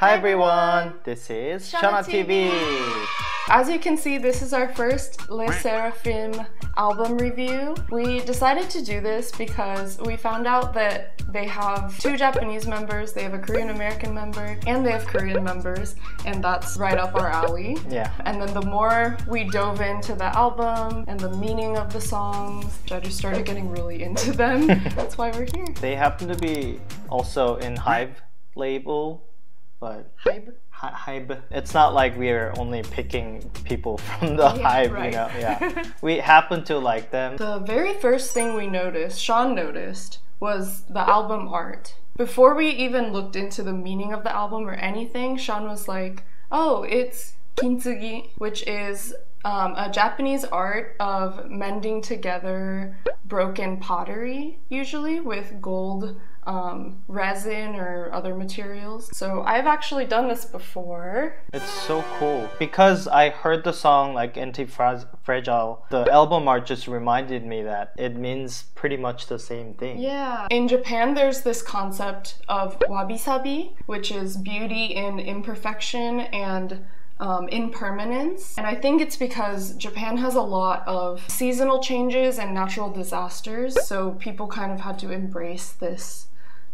Hi everyone, this is Seanna Seanna TV. As you can see, this is our first LE SSERAFIM album review. We decided to do this because we found out that they have two Japanese members, they have a Korean American member, and they have Korean members, and that's right up our alley. Yeah. And then the more we dove into the album and the meaning of the songs, I just started getting really into them. that's why we're here. They happen to be also in HYBE label, but Hype. Hi- HYBE. It's not like we're only picking people from the Yeah, HYBE, right. you know. Yeah. we happen to like them. The very first thing we noticed, Sean noticed, was the album art. Before we even looked into the meaning of the album or anything, Sean was like, oh, it's kintsugi, which is um, a Japanese art of mending together broken pottery, usually with gold um, resin or other materials. So I've actually done this before. It's so cool because I heard the song like Anti-Fragile. The album art just reminded me that it means pretty much the same thing. Yeah. In Japan, there's this concept of wabi sabi, which is beauty in imperfection and um, impermanence. And I think it's because Japan has a lot of seasonal changes and natural disasters. So people kind of had to embrace this.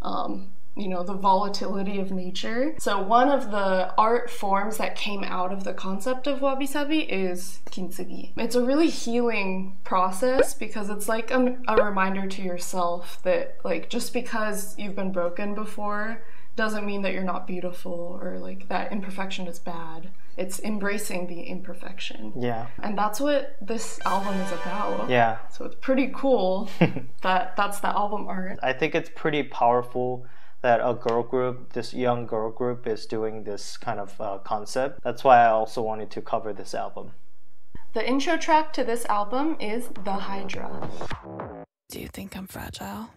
Um, you know, the volatility of nature. So, one of the art forms that came out of the concept of wabi sabi is kintsugi. It's a really healing process because it's like a, a reminder to yourself that, like, just because you've been broken before doesn't mean that you're not beautiful or like that imperfection is bad. It's embracing the imperfection. Yeah. And that's what this album is about. Yeah. So it's pretty cool that that's the album art. I think it's pretty powerful that a girl group, this young girl group, is doing this kind of uh, concept. That's why I also wanted to cover this album. The intro track to this album is The Hydra. Do you think I'm fragile?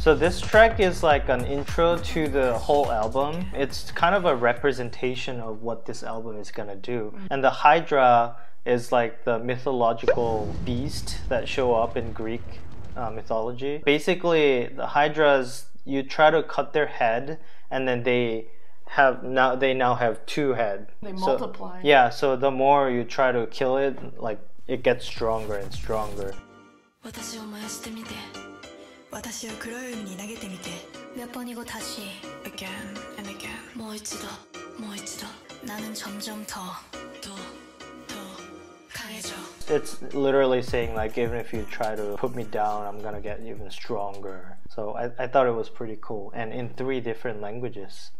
So this track is like an intro to the whole album. It's kind of a representation of what this album is gonna do. And the Hydra is like the mythological beast that show up in Greek uh, mythology. Basically, the Hydras you try to cut their head, and then they have now they now have two head. They So- multiply. yeah, so the more you try to kill it, like it gets stronger and stronger 私を燃やしてみて私を黒い海に投げてみて 몇 번이고 다시 Again and again もう一度もう一度나는 점점 더 더, 더 강해져 It's literally saying like even if you try to put me down, I'm gonna get even stronger. So I, I thought it was pretty cool. And in three different languages.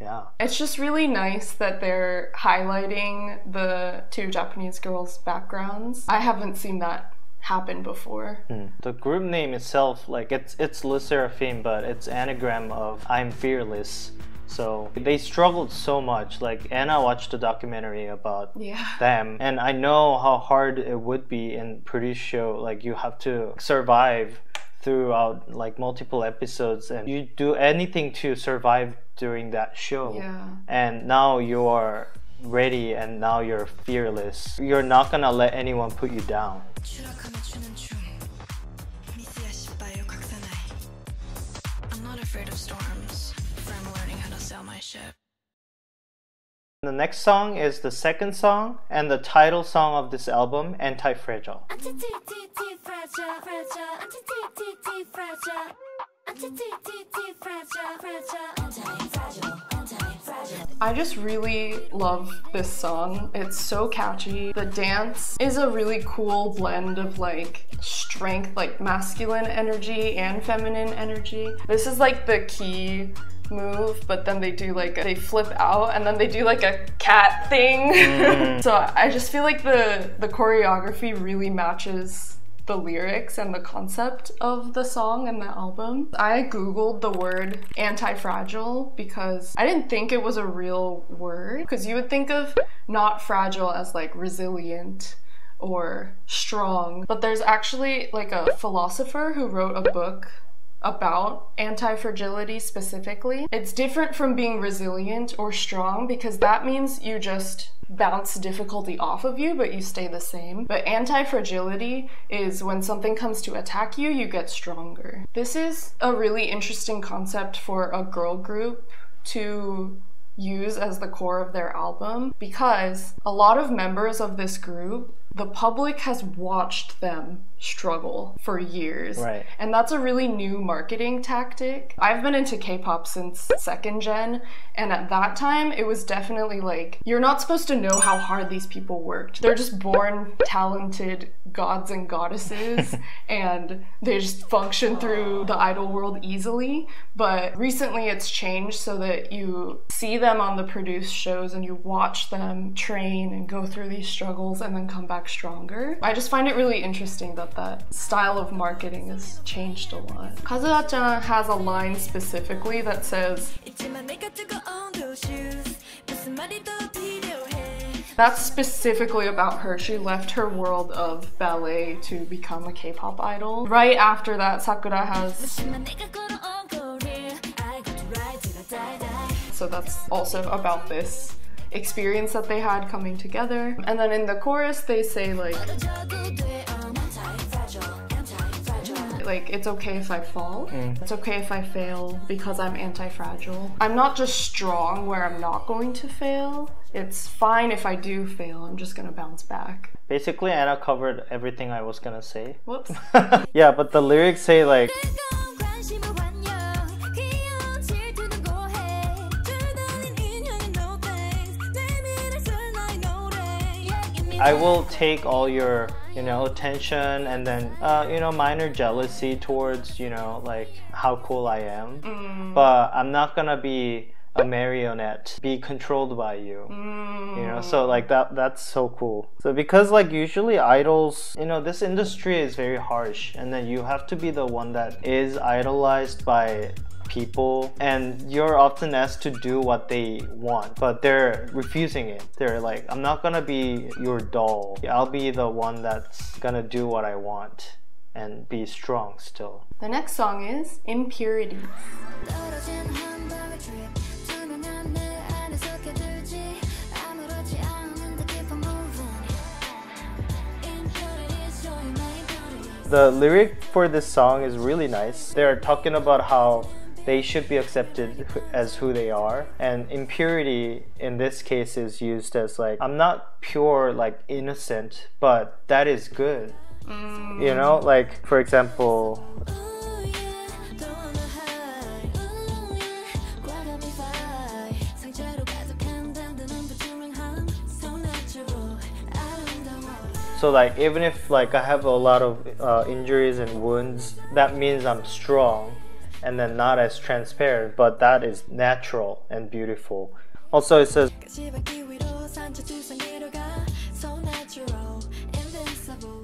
Yeah. It's just really nice that they're highlighting the two Japanese girls' backgrounds. I haven't seen that happen before. Hmm. The group name itself, like it's it's LE SSERAFIM, but it's anagram of I'm fearless. So they struggled so much. Like Anna watched a documentary about Yeah. them and i know how hard it would be in produce show like you have to survive throughout like multiple episodes and you do anything to survive during that show Yeah. and now you are ready and now you're fearless you're not gonna let anyone put you down 추락하며 추는 춤 각사나이. I'm not afraid of storms. For I'm learning how to sail my ship. The next song is the second song and the title song of this album, Anti Fragile. Anti-fragile, fragile, anti-fragile, fragile, anti-fragile. I just really love this song. It's so catchy. The dance is a really cool blend of like strength, like masculine energy and feminine energy. This is like the key move, but then they do like they flip out and then they do like a cat thing. Mm. so I just feel like the the choreography really matches the lyrics and the concept of the song and the album. I googled the word anti-fragile because I didn't think it was a real word because you would think of not fragile as like resilient or strong, but there's actually like a philosopher who wrote a book about anti fragility specifically. It's different from being resilient or strong because that means you just bounce difficulty off of you, but you stay the same. But anti fragility is when something comes to attack you, you get stronger. This is a really interesting concept for a girl group to use as the core of their album because a lot of members of this group the public has watched them struggle for years. Right. And that's a really new marketing tactic. I've been into K pop since second gen, and at that time, it was definitely like, you're not supposed to know how hard these people worked. They're just born talented gods and goddesses, and they just function through the idol world easily. But recently, it's changed so that you see them on the produced shows and you watch them train and go through these struggles and then come back back stronger. I just find it really interesting that that style of marketing has changed a lot. Kazuha-chan has a line specifically that says, that's specifically about her. She left her world of ballet to become a K-pop idol. Right after that, Sakura has... So that's also about this experience that they had coming together. And then in the chorus, they say like, like it's okay if I fall. Mm. It's okay if I fail because I'm anti-fragile. I'm not just strong where I'm not going to fail. It's fine if I do fail. I'm just gonna bounce back. Basically, Anna covered everything I was gonna say. Whoops. yeah, but the lyrics say like. I will take all your you know attention and then uh, you know minor jealousy towards you know like how cool I am, but I'm not gonna be a marionette, be controlled by you. You know, so like that that's so cool. So because like usually idols, you know, this industry is very harsh and then you have to be the one that is idolized by people and you're often asked to do what they want but they're refusing it. They're like i'm not gonna be your doll. I'll be the one that's gonna do what i want and be strong still. The next song is impurities. The lyric for this song is really nice. They're talking about how they should be accepted as who they are. And impurity in this case is used as like, I'm not pure, like innocent, but that is good. Mm. You know, like for example, So like even if like I have a lot of uh, injuries and wounds, that means I'm strong and then not as transparent, but that is natural and beautiful. Also, it says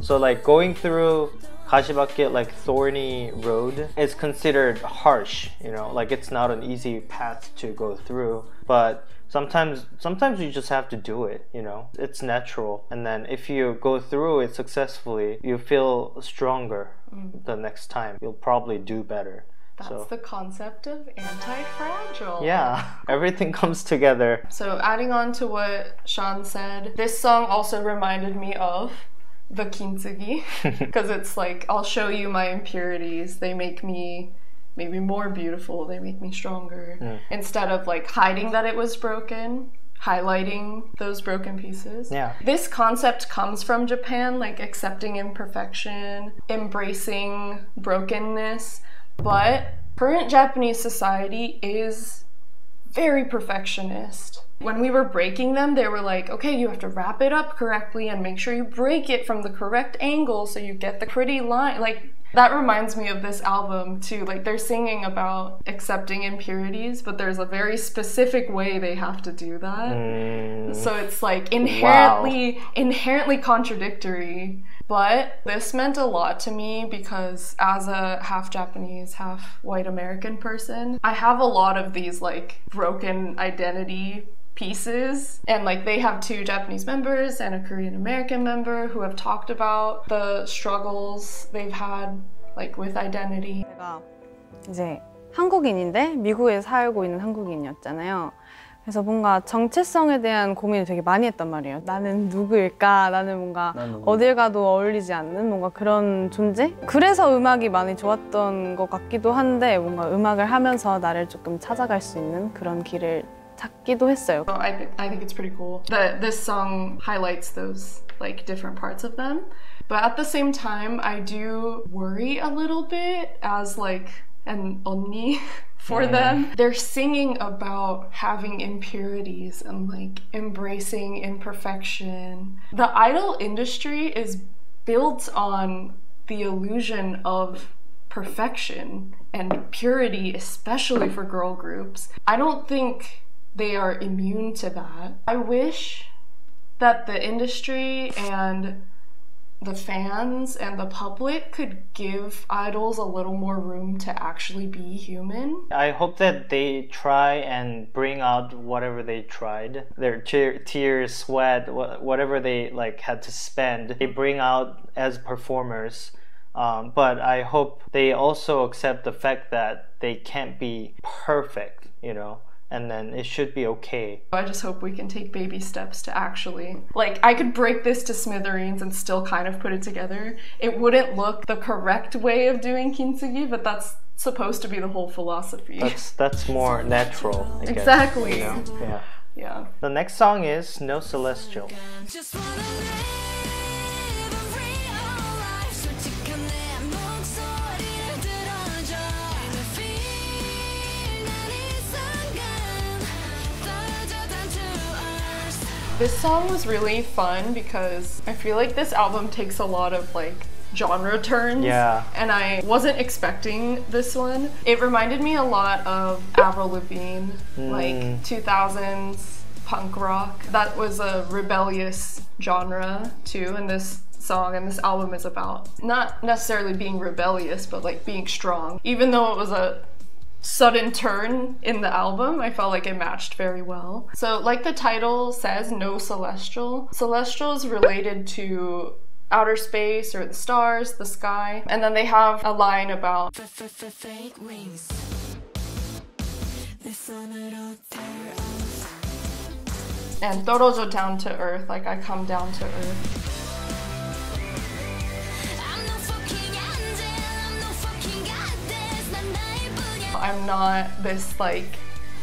so like going through Hashibake like thorny road is considered harsh, you know, like it's not an easy path to go through, but sometimes sometimes you just have to do it you know? It's natural. And then if you go through it successfully you feel stronger mm. the next time. You'll probably do better. That's so the concept of anti-fragile. yeah everything comes together So adding on to what Sean said, this song also reminded me of the kintsugi because it's like I'll show you my impurities. They make me maybe more beautiful. They make me stronger. Hmm. Instead of like hiding that it was broken, highlighting those broken pieces. Yeah. This concept comes from Japan, like accepting imperfection, embracing brokenness, but current Japanese society is very perfectionist. When we were breaking them, they were like, okay, you have to wrap it up correctly and make sure you break it from the correct angle so you get the pretty line. Like, that reminds me of this album too. Like, they're singing about accepting impurities, but there's a very specific way they have to do that. Mm, So it's like inherently inherently contradictory. But this meant a lot to me because as a half Japanese, half white American person, I have a lot of these like broken identity pieces and like they have two Japanese members and a Korean American member who have talked about the struggles they've had like with identity. 내가 이제 한국인인데 미국에 살고 있는 한국인이었잖아요. 그래서 뭔가 정체성에 대한 고민을 되게 많이 했단 말이에요. 나는 누구일까? 나는 뭔가? 어딜 가도 어울리지 않는 뭔가 그런 존재? 그래서 음악이 많이 좋았던 것 같기도 한데 뭔가 음악을 하면서 나를 조금 찾아갈 수 있는 그런 길을 찾기도 했어요. So I, th- I think it's pretty cool that this song highlights those like different parts of them. But at the same time, I do worry a little bit as like an onni for them. They're singing about having impurities and like embracing imperfection. The idol industry is built on the illusion of perfection and purity, especially for girl groups. I don't think they are immune to that. I wish that the industry and the fans and the public could give idols a little more room to actually be human. I hope that they try and bring out whatever they tried. Their tear, tears, sweat, wha- whatever they like had to spend, they bring out as performers. Um, but I hope they also accept the fact that they can't be perfect, you know, and then it should be okay. I just hope we can take baby steps to actually like I could break this to smithereens and still kind of put it together. It wouldn't look the correct way of doing kintsugi, but that's supposed to be the whole philosophy. That's that's more natural. I guess, Exactly. you know? Yeah. yeah. The next song is No Celestial. This song was really fun because I feel like this album takes a lot of like genre turns. Yeah. And I wasn't expecting this one. It reminded me a lot of Avril Lavigne, hmm. like 2000s punk rock. That was a rebellious genre too, and this song and this album is about not necessarily being rebellious, but like being strong. Even though it was a sudden turn in the album. I felt like it matched very well. So, like the title says, no celestial. Celestial is related to outer space or the stars, the sky. And then they have a line about fake wings. And Dorojo down to earth, like I come down to earth. I'm not this like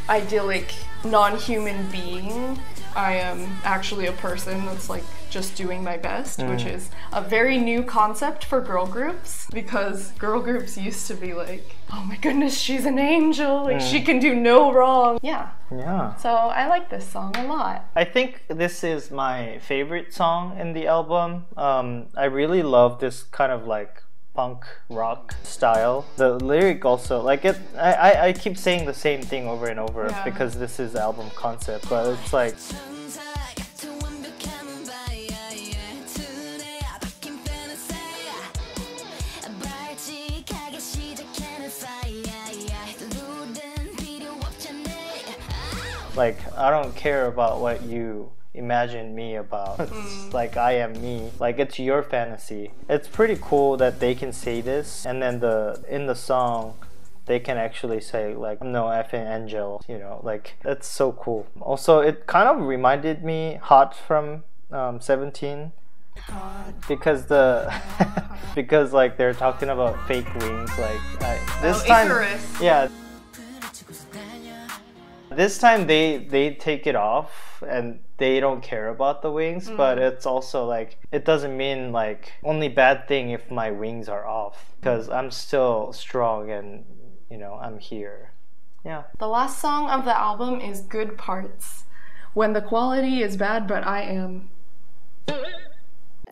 idyllic non-human being. I am actually a person that's like just doing my best, which is a very new concept for girl groups because girl groups used to be like, oh my goodness, she's an angel, like she can do no wrong. Yeah. Yeah. So I like this song a lot. I think this is my favorite song in the album. Um, I really love this kind of like punk rock style. The lyric also, like it, I, I keep saying the same thing over and over yeah. because this is album concept, but it's like. Like, I don't care about what you imagine me about. It's like I am me. Like it's your fantasy. It's pretty cool that they can say this and then the in the song they can actually say like I'm no effing angel, you know, like that's so cool. Also it kind of reminded me hot from um, 17 because the because like they're talking about fake wings like I, this Oh, time Icarus. yeah this time they they take it off and they don't care about the wings but mm. it's also like it doesn't mean like only bad thing if my wings are off because i'm still strong and you know i'm here yeah The last song of the album is Good Parts. When the quality is bad, but I am.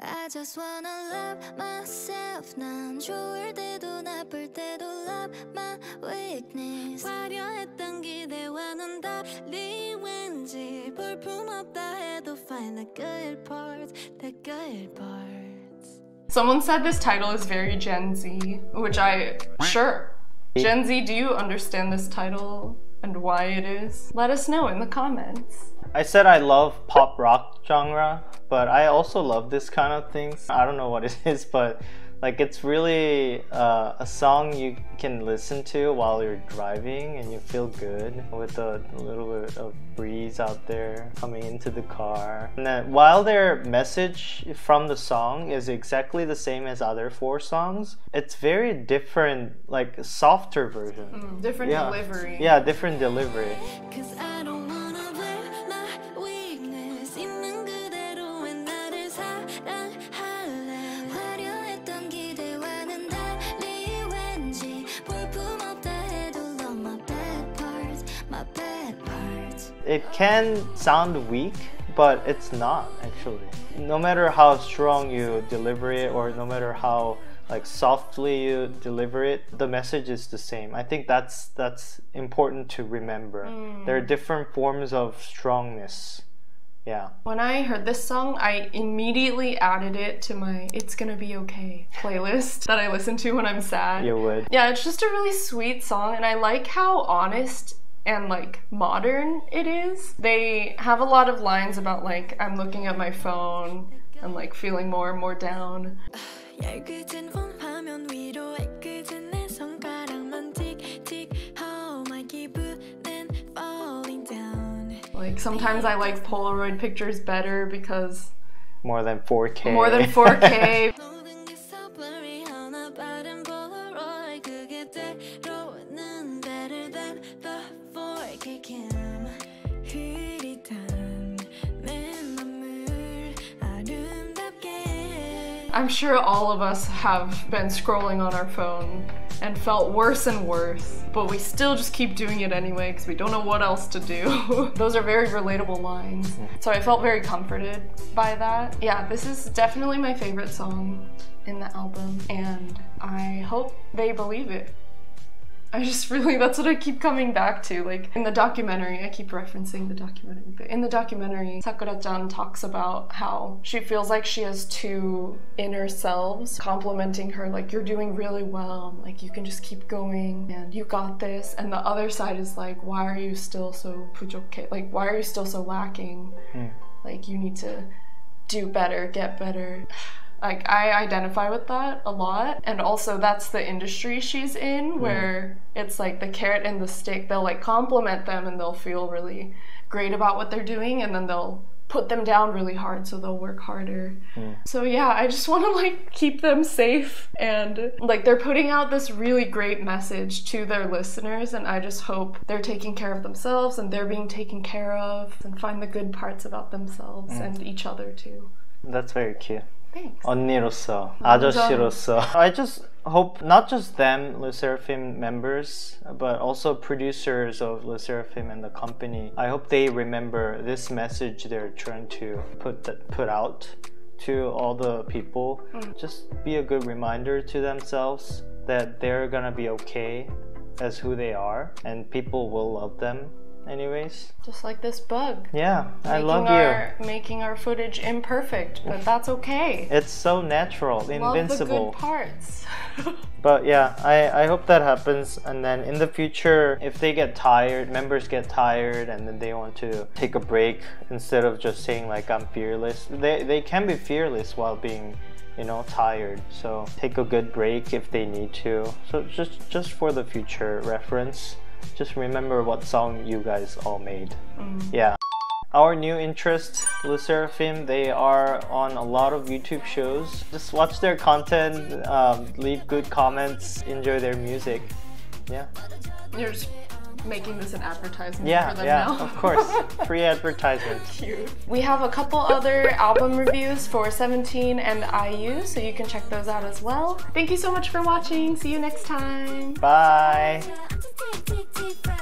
I just wanna love myself 난 좋을 때도 나쁠 때도 love my weakness 화려했던 기대와는 달리 왠지 볼품없다 해도 find the good parts the good parts Someone said this title is very Gen Z, which I sure. Gen Z, do you understand this title And why it is? Let us know in the comments. i said i love pop rock genre but i also love this kind of things i don't know what it is but Like it's really uh, a song you can listen to while you're driving and you feel good with a little bit of breeze out there coming into the car. And then while their message from the song is exactly the same as other four songs, it's very different, like a softer version. Mm, different Yeah. delivery. Yeah, different delivery. It can sound weak, but it's not actually. No matter how strong you deliver it or no matter how like softly you deliver it, the message is the same. I think that's that's important to remember. Mm. There are different forms of strongness. Yeah. When I heard this song, I immediately added it to my It's Gonna Be Okay playlist that I listen to when I'm sad. You would. Yeah, it's just a really sweet song, and I like how honest and like modern it is. They have a lot of lines about like I'm looking at my phone and like feeling more and more down. Like sometimes I like Polaroid pictures better because more than 4K. More than 4K. I'm sure all of us have been scrolling on our phone and felt worse and worse, but we still just keep doing it anyway because we don't know what else to do. Those are very relatable lines. So I felt very comforted by that. Yeah, this is definitely my favorite song in the album, and I hope they believe it. I just really, that's what I keep coming back to. Like in the documentary, I keep referencing the documentary, but in the documentary, Sakura-chan talks about how she feels like she has two inner selves complimenting her, like, you're doing really well, like, you can just keep going, and you got this. And the other side is like, why are you still so pujoke? Like, why are you still so lacking? Hmm. Like, you need to do better, get better. Like I identify with that a lot. And also that's the industry she's in mm-hmm. where it's like the carrot and the stick. They'll like compliment them and they'll feel really great about what they're doing and then they'll put them down really hard so they'll work harder. Mm. So yeah, I just want to like keep them safe and like they're putting out this really great message to their listeners and I just hope they're taking care of themselves and they're being taken care of and find the good parts about themselves mm. and each other too. That's very cute. Thanks. 언니로서, 아저씨로서. I just hope not just them, Le Seraphim members, but also producers of Le Seraphim and the company. I hope they remember this message they're trying to put that, put out to all the people. Just be a good reminder to themselves that they're gonna be okay as who they are, and people will love them anyways. Just like this bug. Yeah, I love you. our, Making our footage imperfect, but that's okay. It's so natural, Love the invincible. good parts. But yeah, I, I hope that happens. And then in the future, if they get tired, members get tired and then they want to take a break instead of just saying like I'm fearless, they, they can be fearless while being, you know, tired. So take a good break if they need to. So just just for the future reference, just remember what song you guys all made. Yeah. Our new interest, SSERAFIM, they are on a lot of YouTube shows. Just watch their content, um, leave good comments, enjoy their music. Yeah, You're just making this an advertisement yeah, for them yeah, now. of course. Free advertisement. Cute. We have a couple other album reviews for 17 and IU, so you can check those out as well. Thank you so much for watching. See you next time. Bye. Anti-fragile,